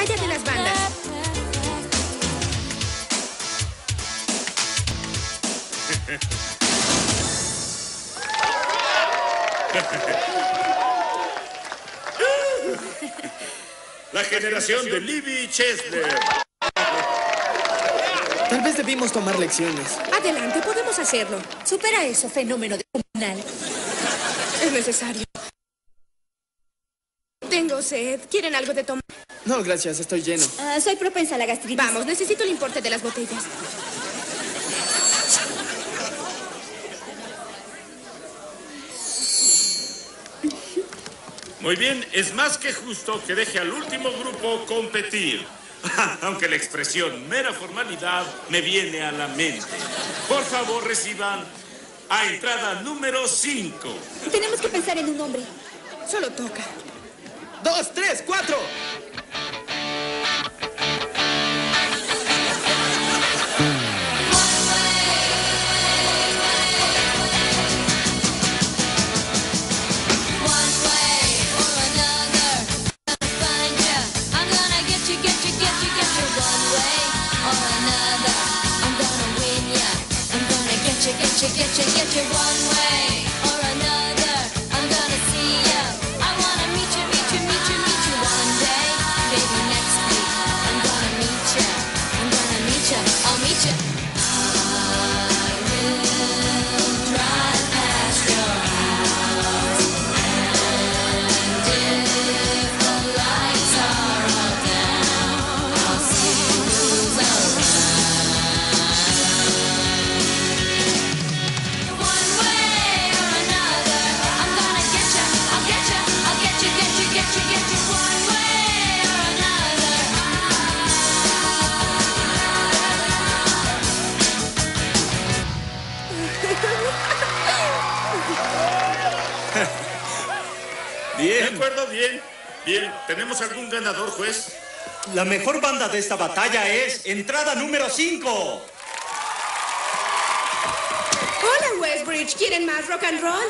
batalla de las bandas. La generación de Libby Chesler. Tal vez debimos tomar lecciones. Adelante, podemos hacerlo. Supera eso, fenómeno de comunal. Es necesario. Tengo sed. ¿Quieren algo de tomar? No, gracias, estoy lleno. Ah, soy propensa a la gastritis. Vamos, necesito el importe de las botellas. Muy bien, es más que justo que deje al último grupo competir. Aunque la expresión mera formalidad me viene a la mente. Por favor, reciban a entrada número 5. Tenemos que pensar en un nombre. Solo toca. ¡Dos, tres, cuatro! Get you, get you. One De Bien, acuerdo, bien. Bien, ¿tenemos algún ganador, juez? la mejor banda de esta batalla es entrada número 5. Hola, Westbridge. ¿Quieren más rock and roll?